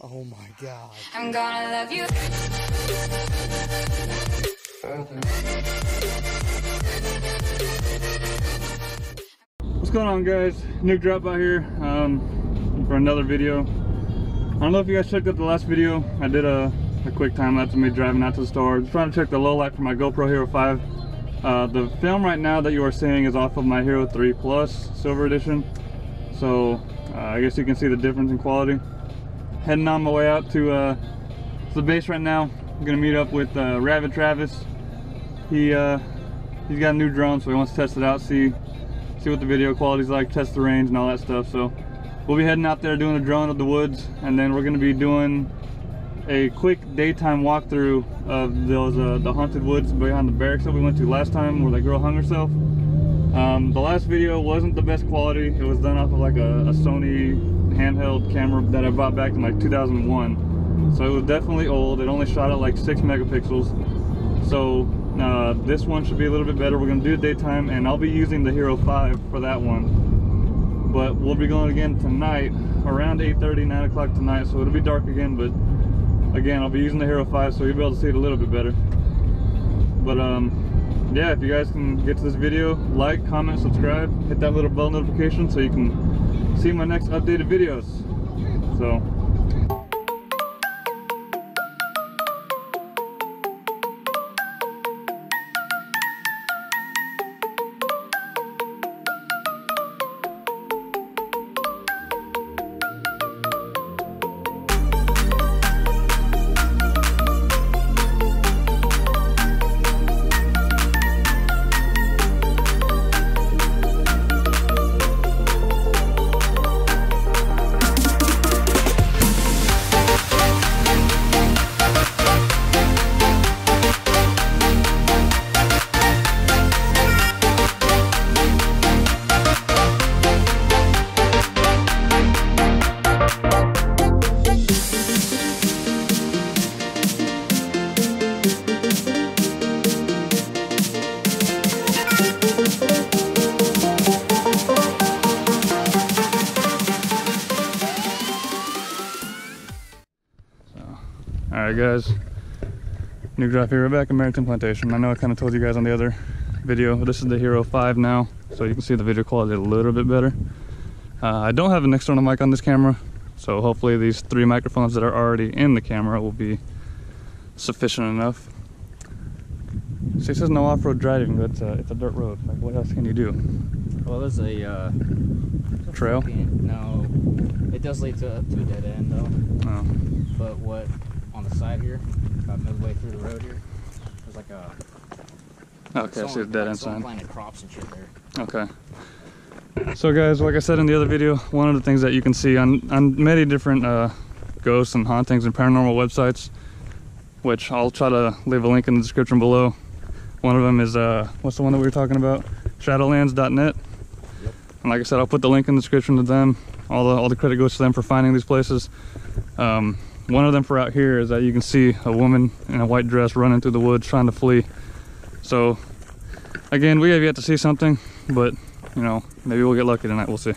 Oh my god. I'm gonna love you. What's going on guys? Nuke Drop out here um, for another video. I don't know if you guys checked out the last video. I did a, a quick time lapse of me driving out to the store. Just trying to check the low light for my GoPro Hero 5. Uh, the film right now that you are seeing is off of my Hero 3 Plus Silver Edition. So uh, I guess you can see the difference in quality. Heading on my way out to, uh, to the base right now. I'm gonna meet up with uh, Rabid Travis. He uh, he's got a new drone, so he wants to test it out, see see what the video quality's like, test the range and all that stuff. So we'll be heading out there doing a drone of the woods, and then we're gonna be doing a quick daytime walkthrough of those uh, the haunted woods behind the barracks that we went to last time, where the girl hung herself. Um, the last video wasn't the best quality. It was done off of like a, a Sony handheld camera that I bought back in like 2001. So it was definitely old. It only shot at like six megapixels. So uh, this one should be a little bit better. We're gonna do daytime and I'll be using the Hero 5 for that one. But we'll be going again tonight around 8.30, 9 o'clock tonight. So it'll be dark again, but again, I'll be using the Hero 5 so you'll be able to see it a little bit better. But um, yeah, if you guys can get to this video, like, comment, subscribe, hit that little bell notification so you can see my next updated videos. So, Alright guys, nuke drop here, we're back in Merrington Plantation. I know I kind of told you guys on the other video, this is the Hero 5 now, so you can see the video quality a little bit better. Uh, I don't have an external mic on this camera, so hopefully these three microphones that are already in the camera will be sufficient enough. See, it says no off-road driving, but it's a, it's a dirt road. Like, what else can you do? Well, there's a uh, Trail? No, it does lead to, to a dead end though. Oh. But what side here, about midway through the road here, there's like a. Okay, I see the dead like end sign. planted crops and shit there. Okay. So guys, like I said in the other video, one of the things that you can see on, on many different uh, ghosts and hauntings and paranormal websites, which I'll try to leave a link in the description below. One of them is, uh, what's the one that we were talking about? Shadowlands.net. Yep. And like I said, I'll put the link in the description to them. All the, all the credit goes to them for finding these places. Um, one of them for out here is that you can see a woman in a white dress running through the woods trying to flee. So again, we have yet to see something, but you know, maybe we'll get lucky tonight. We'll see.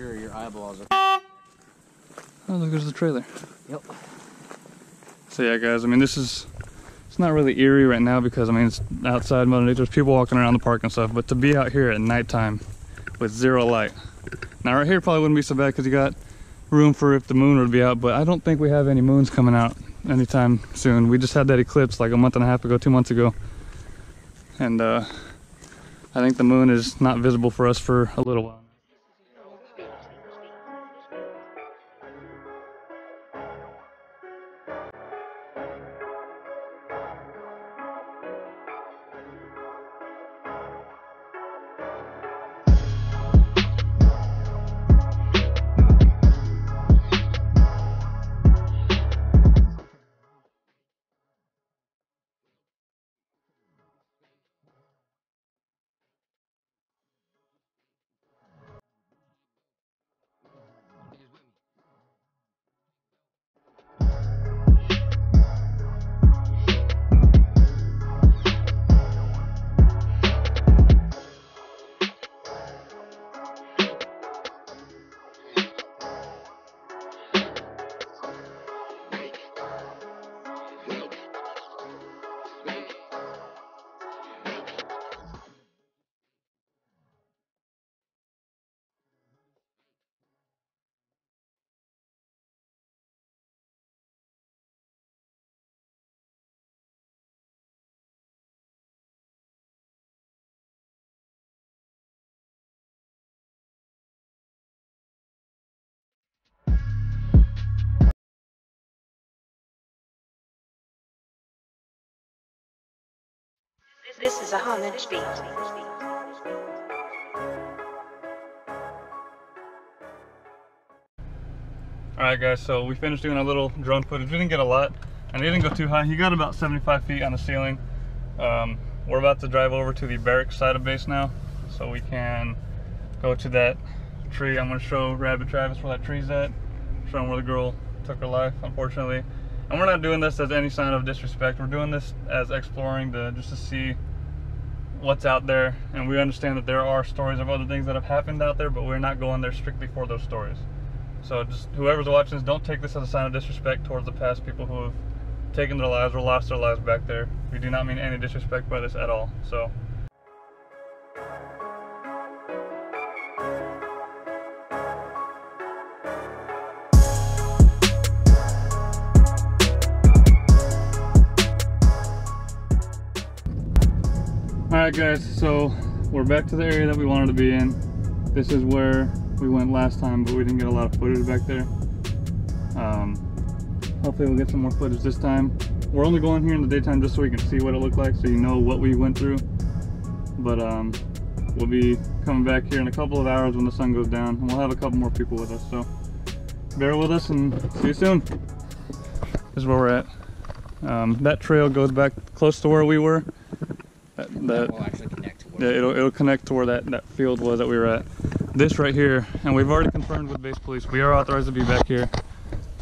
Sure your eyeballs are. Oh, look, there's the trailer. Yep. So yeah, guys. I mean, this is it's not really eerie right now because I mean it's outside Mother Nature. There's people walking around the park and stuff. But to be out here at nighttime with zero light. Now right here probably wouldn't be so bad because you got room for if the moon would be out. But I don't think we have any moons coming out anytime soon. We just had that eclipse like a month and a half ago, two months ago, and uh, I think the moon is not visible for us for a little while. This is a homage beat. Alright guys, so we finished doing a little drone footage. We didn't get a lot, and he didn't go too high. He got about 75 feet on the ceiling. Um, we're about to drive over to the barracks side of base now, so we can go to that tree. I'm gonna show Rabid Travis where that tree's at, show him where the girl took her life, unfortunately. And we're not doing this as any sign of disrespect. We're doing this as exploring to just to see what's out there. And we understand that there are stories of other things that have happened out there, but we're not going there strictly for those stories. So just whoever's watching this, don't take this as a sign of disrespect towards the past people who have taken their lives or lost their lives back there. We do not mean any disrespect by this at all. So Alright guys, so we're back to the area that we wanted to be in. This is where we went last time, but we didn't get a lot of footage back there. Um, hopefully we'll get some more footage this time. We're only going here in the daytime just so we can see what it looked like, so you know what we went through. But um, we'll be coming back here in a couple of hours when the sun goes down, and we'll have a couple more people with us. So bear with us and see you soon. This is where we're at. Um, that trail goes back close to where we were. That, that, will actually connect to yeah, where it'll, it'll connect to where that, that field was that we were at. This right here, and we've already confirmed with base police, we are authorized to be back here.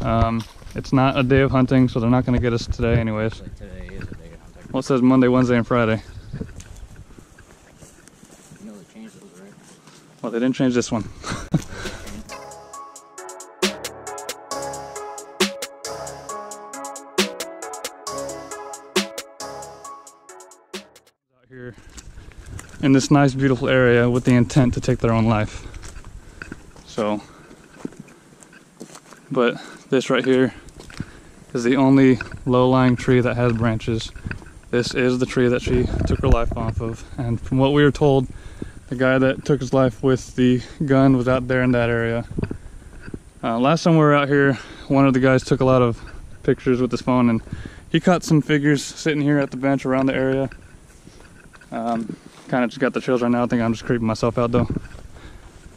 Um, it's not a day of hunting, so they're not going to get us today anyways. Today is a day of hunting. Well, it says Monday, Wednesday, and Friday. You know they changed those, right? Well, they didn't change this one. Here in this nice, beautiful area with the intent to take their own life. So, but this right here is the only low-lying tree that has branches. This is the tree that she took her life off of, and from what we were told, the guy that took his life with the gun was out there in that area. Uh, last time we were out here, one of the guys took a lot of pictures with his phone, and he caught some figures sitting here at the bench around the area. Um, kind of just got the chills right now. I think I'm just creeping myself out though.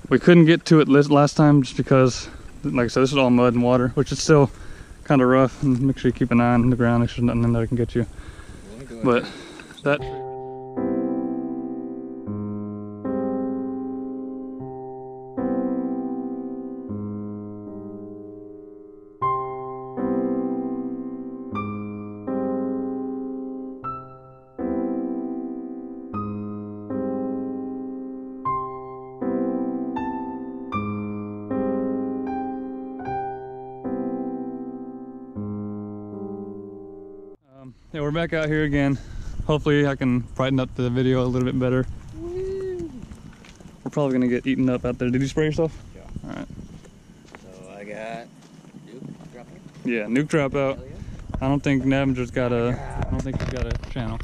We couldn't get to it last time just because, like I said, this is all mud and water, which is still kind of rough. And make sure you keep an eye on the ground. Make sure nothing in there I can get you. Let me go But that. We're back out here again. Hopefully, I can brighten up the video a little bit better. We're probably gonna get eaten up out there. Did you spray yourself? Yeah. All right. So I got Duke dropping. Yeah, nuke drop out. Yeah. I don't think Navinger's got a. I don't think he's got a channel.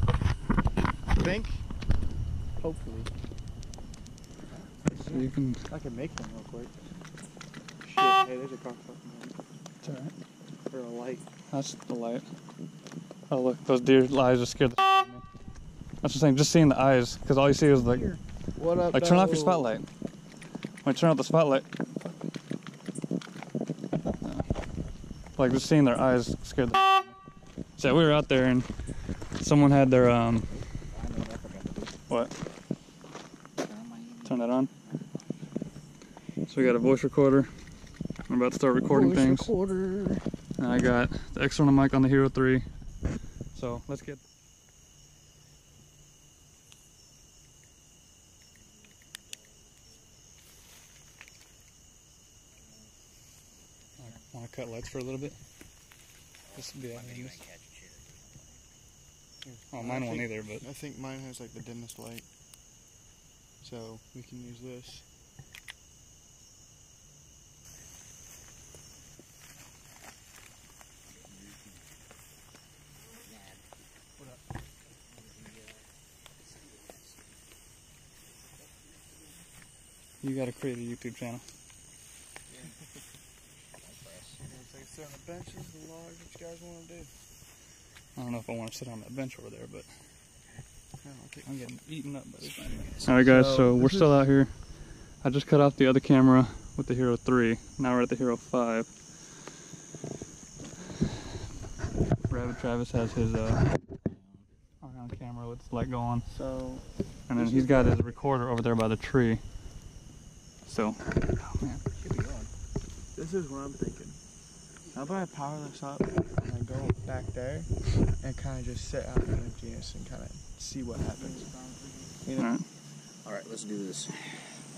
think. Hopefully. So you can. I can make them real quick. Shit, hey, there's a car fucking It's alright. Or a light. That's the light. Oh look, those deer eyes just scared the out of me. That's the thing. Just seeing the eyes, because all you see is like, What up, like turn off your spotlight. When you turn off the spotlight, like just seeing their eyes scared the. out of me. So we were out there and someone had their um what I forgot to do. what Turn on my- turn that on. So we got a voice recorder. I'm about to start recording Voice things. recorder. And I got the external mic on the Hero 3. So let's get. Want to cut lights for a little bit? This would be My video ain't catching shit. Oh, mine won't either, but I think mine has like the dimmest light. So we can use this. You got to create a YouTube channel. It's like sit on the benches, the logs, what you guys want to do. I don't know if I want to sit on that bench over there, but Yeah, I'll take I'm getting eaten up by this Alright guys, so, So, we're still out here. I just cut off the other camera with the Hero 3. Now we're at the Hero 5. Rabid Travis has his uh, on camera with the light going. So, And then he's got his recorder over there by the tree. So, oh man. this is what I'm thinking. How about I power this up and I go back there and kind of just sit out in the genus and kind of see what happens. You know? Alright. Alright, let's do this.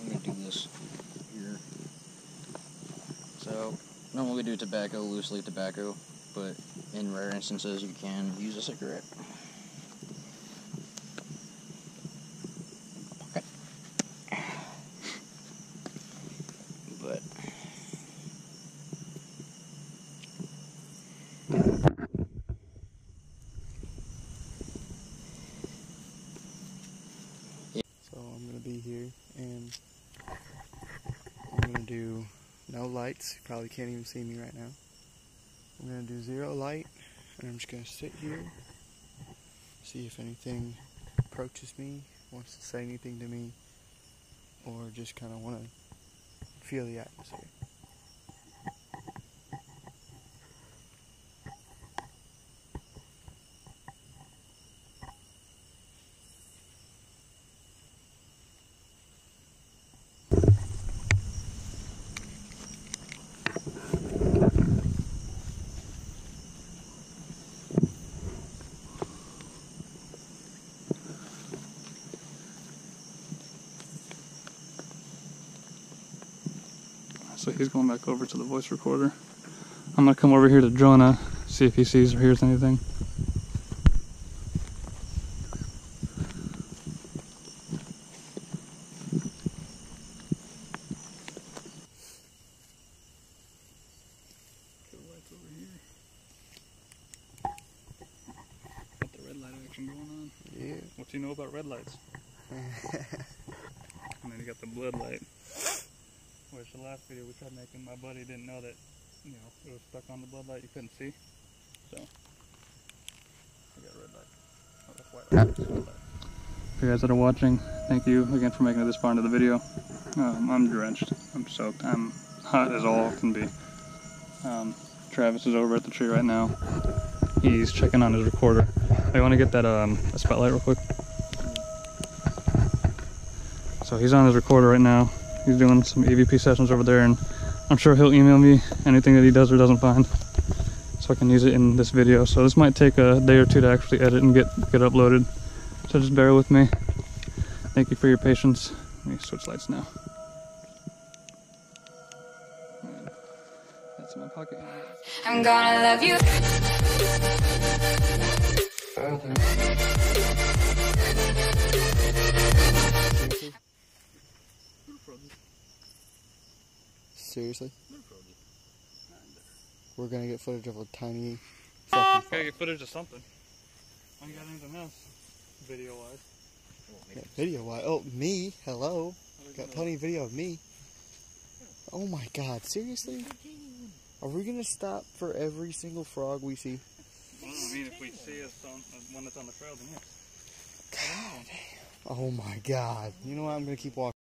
I'm gonna do this here. So, normally we do tobacco, loose leaf tobacco, but in rare instances you can use a cigarette. Here and I'm gonna do no lights. You probably can't even see me right now. I'm gonna do zero light and I'm just gonna sit here, see if anything approaches me, wants to say anything to me, or just kind of want to feel the atmosphere. So he's going back over to the voice recorder. I'm gonna come over here to Jonah, see if he sees or hears anything. Got the red light action going on. Yeah. What do you know about red lights? And then you got the blood light. Which the last video we tried making, my buddy didn't know that, you know, it was stuck on the blood light, you couldn't see. So, I got red light. Oh, that's white light. That's light. For you guys that are watching, thank you again for making it this far into the video. Um, I'm drenched. I'm soaked. I'm hot as all can be. Um, Travis is over at the tree right now. He's checking on his recorder. I want to get that um, a spotlight real quick. So he's on his recorder right now. He's doing some EVP sessions over there, and I'm sure he'll email me anything that he does or doesn't find, so I can use it in this video. So this might take a day or two to actually edit and get get uploaded. So just bear with me. Thank you for your patience. Let me switch lights now. That's in my pocket. I'm gonna love you. Seriously? We're gonna get footage of a tiny ah! fucking Gotta get footage of something. I ain't got anything else, video wise. Yeah, video. Why? Oh, me. Hello. Got plenty of video of me. Oh my god, seriously? Are we gonna stop for every single frog we see? Well, I mean, if we see a son, one that's on the trail, then yes. Oh my god. You know what? I'm gonna keep walking.